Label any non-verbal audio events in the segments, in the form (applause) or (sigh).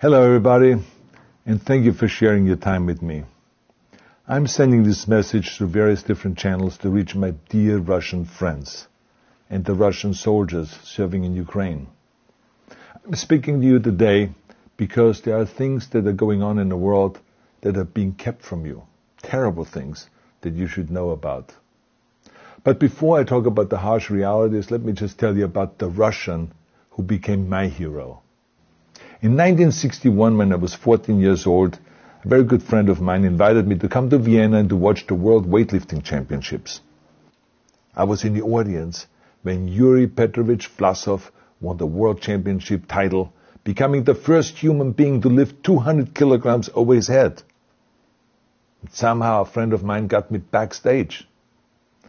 Hello, everybody, and thank you for sharing your time with me. I'm sending this message through various different channels to reach my dear Russian friends and the Russian soldiers serving in Ukraine. I'm speaking to you today because there are things that are going on in the world that are being kept from you. Terrible things that you should know about. But before I talk about the harsh realities, let me just tell you about the Russian who became my hero. In 1961, when I was 14 years old, a very good friend of mine invited me to come to Vienna and to watch the World Weightlifting Championships. I was in the audience when Yuri Petrovich Vlasov won the World Championship title, becoming the first human being to lift 200 kilograms over his head. And somehow a friend of mine got me backstage.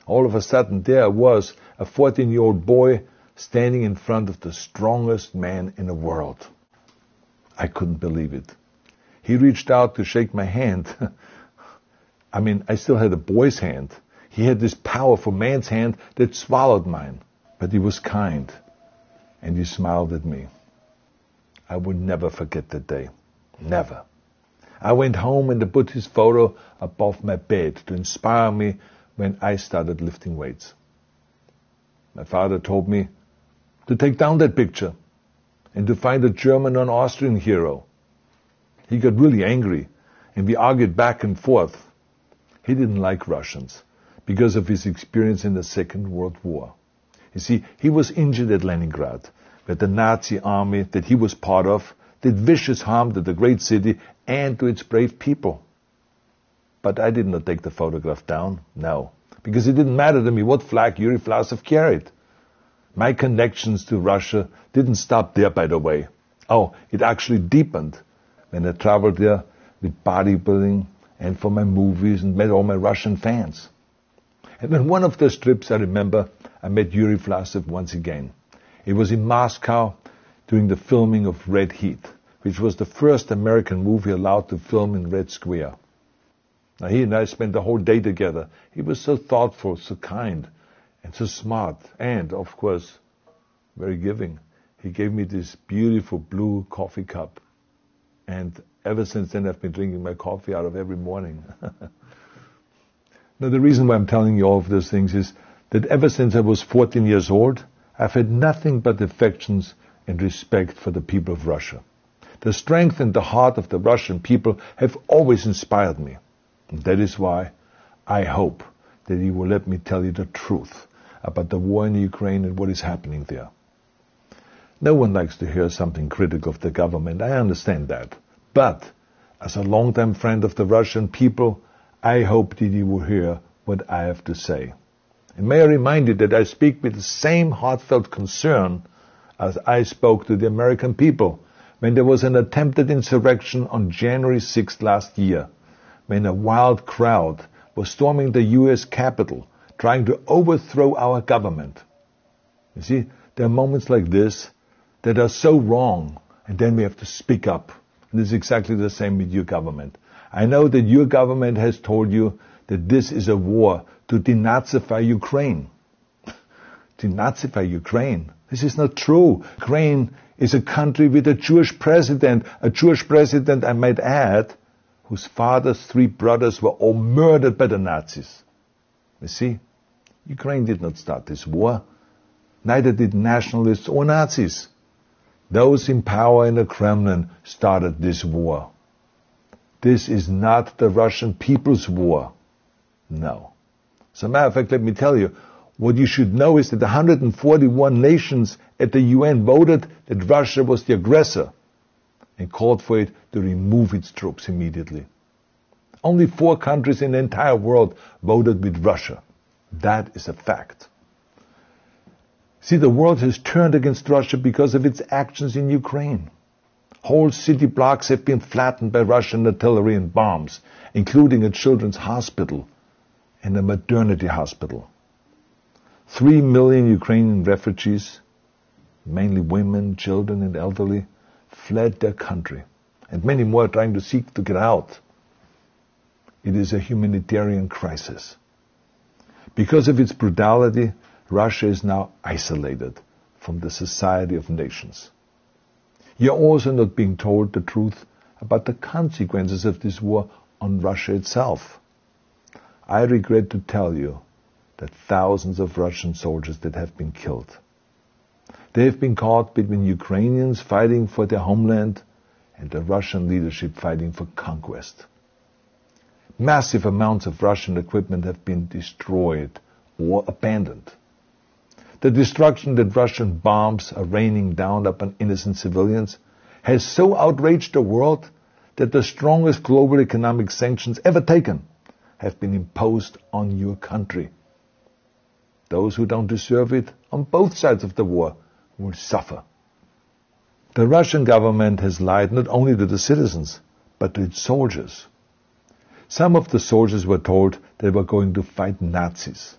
All of a sudden there I was, a 14 year old boy, standing in front of the strongest man in the world. I couldn't believe it. He reached out to shake my hand. (laughs) I mean, I still had a boy's hand. He had this powerful man's hand that swallowed mine. But he was kind. And he smiled at me. I would never forget that day. Never. I went home and I put his photo above my bed to inspire me when I started lifting weights. My father told me to take down that picture and to find a German or an Austrian hero. He got really angry and we argued back and forth. He didn't like Russians because of his experience in the Second World War. You see, he was injured at Leningrad, where the Nazi army that he was part of did vicious harm to the great city and to its brave people. But I did not take the photograph down, no, because it didn't matter to me what flag Yuri Vlasov carried. My connections to Russia didn't stop there, by the way. Oh, it actually deepened when I traveled there with bodybuilding and for my movies and met all my Russian fans. And on one of those trips, I remember I met Yuri Vlasov once again. It was in Moscow during the filming of Red Heat, which was the first American movie allowed to film in Red Square. Now he and I spent the whole day together. He was so thoughtful, so kind, and so smart, and of course, very giving. He gave me this beautiful blue coffee cup. And ever since then, I've been drinking my coffee out of every morning. (laughs) now, the reason why I'm telling you all of those things is that ever since I was 14 years old, I've had nothing but affections and respect for the people of Russia. The strength and the heart of the Russian people have always inspired me. And that is why I hope that you will let me tell you the truth about the war in Ukraine and what is happening there. No one likes to hear something critical of the government. I understand that. But as a longtime friend of the Russian people, I hope that you will hear what I have to say. And may I remind you that I speak with the same heartfelt concern as I spoke to the American people when there was an attempted insurrection on January 6th last year, when a wild crowd was storming the US Capitol trying to overthrow our government. You see, there are moments like this that are so wrong, and then we have to speak up. And it's exactly the same with your government. I know that your government has told you that this is a war to denazify Ukraine. (laughs) denazify Ukraine. This is not true. Ukraine is a country with a Jewish president, a Jewish president, I might add, whose father's three brothers were all murdered by the Nazis. You see, Ukraine did not start this war. Neither did nationalists or Nazis. Those in power in the Kremlin started this war. This is not the Russian people's war. No. As a matter of fact, let me tell you, what you should know is that 141 nations at the UN voted that Russia was the aggressor and called for it to remove its troops immediately. Only four countries in the entire world voted with Russia. That is a fact. See, the world has turned against Russia because of its actions in Ukraine. Whole city blocks have been flattened by Russian artillery and bombs, including a children's hospital and a maternity hospital. Three million Ukrainian refugees, mainly women, children, and elderly, fled their country, and many more are trying to seek to get out. It is a humanitarian crisis. Because of its brutality, Russia is now isolated from the society of nations. You're also not being told the truth about the consequences of this war on Russia itself. I regret to tell you that thousands of Russian soldiers that have been killed. They have been caught between Ukrainians fighting for their homeland and the Russian leadership fighting for conquest. Massive amounts of Russian equipment have been destroyed or abandoned. The destruction that Russian bombs are raining down upon innocent civilians has so outraged the world that the strongest global economic sanctions ever taken have been imposed on your country. Those who don't deserve it on both sides of the war will suffer. The Russian government has lied not only to the citizens, but to its soldiers. Some of the soldiers were told they were going to fight Nazis.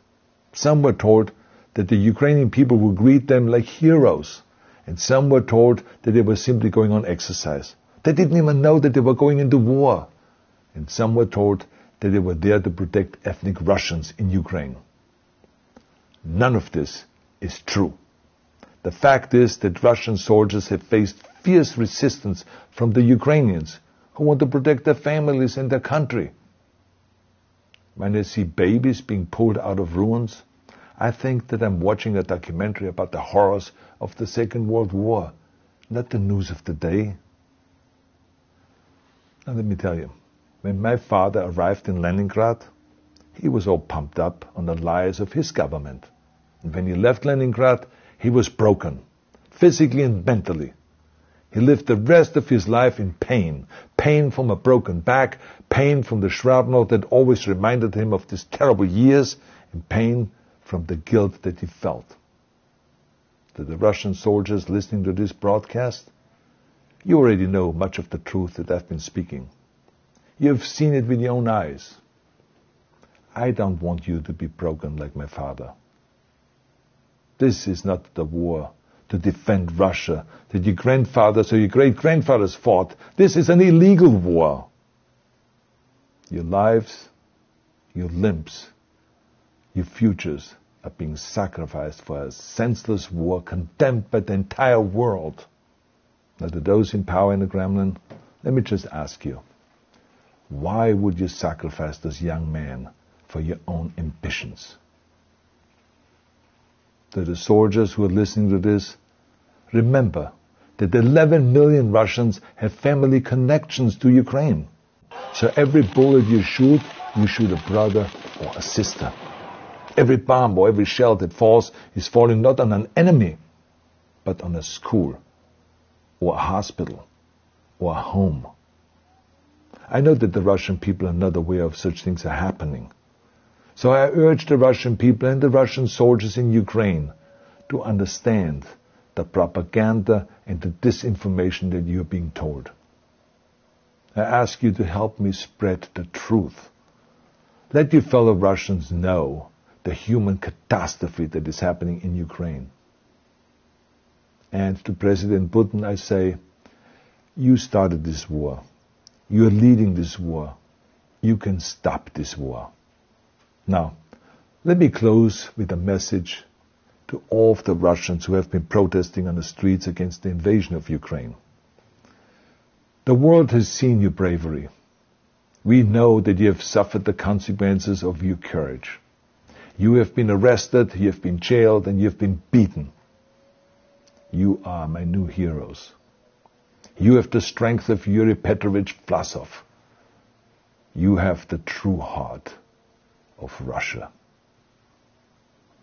Some were told that the Ukrainian people would greet them like heroes. And some were told that they were simply going on exercise. They didn't even know that they were going into war. And some were told that they were there to protect ethnic Russians in Ukraine. None of this is true. The fact is that Russian soldiers have faced fierce resistance from the Ukrainians who want to protect their families and their country. When I see babies being pulled out of ruins, I think that I'm watching a documentary about the horrors of the Second World War, not the news of the day. Now let me tell you, when my father arrived in Leningrad, he was all pumped up on the lies of his government. And when he left Leningrad, he was broken, physically and mentally. He lived the rest of his life in pain. Pain from a broken back, pain from the shrapnel that always reminded him of these terrible years, and pain from the guilt that he felt. To the Russian soldiers listening to this broadcast, you already know much of the truth that I've been speaking. You have seen it with your own eyes. I don't want you to be broken like my father. This is not the war to defend Russia that your grandfathers or your great grandfathers fought. This is an illegal war. Your lives, your limbs, your futures are being sacrificed for a senseless war condemned by the entire world. Now, to those in power in the Kremlin, let me just ask you why would you sacrifice this young man for your own ambitions? To the soldiers who are listening to this, remember that 11 million Russians have family connections to Ukraine. So every bullet you shoot, you shoot a brother or a sister. Every bomb or every shell that falls is falling not on an enemy, but on a school or a hospital or a home. I know that the Russian people are not aware of such things are happening. So I urge the Russian people and the Russian soldiers in Ukraine to understand the propaganda and the disinformation that you're being told. I ask you to help me spread the truth. Let your fellow Russians know the human catastrophe that is happening in Ukraine. And to President Putin, I say, you started this war. You're leading this war. You can stop this war. Now, let me close with a message to all of the Russians who have been protesting on the streets against the invasion of Ukraine. The world has seen your bravery. We know that you have suffered the consequences of your courage. You have been arrested, you have been jailed, and you have been beaten. You are my new heroes. You have the strength of Yuri Petrovich Vlasov. You have the true heart of Russia.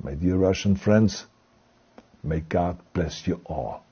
My dear Russian friends, may God bless you all.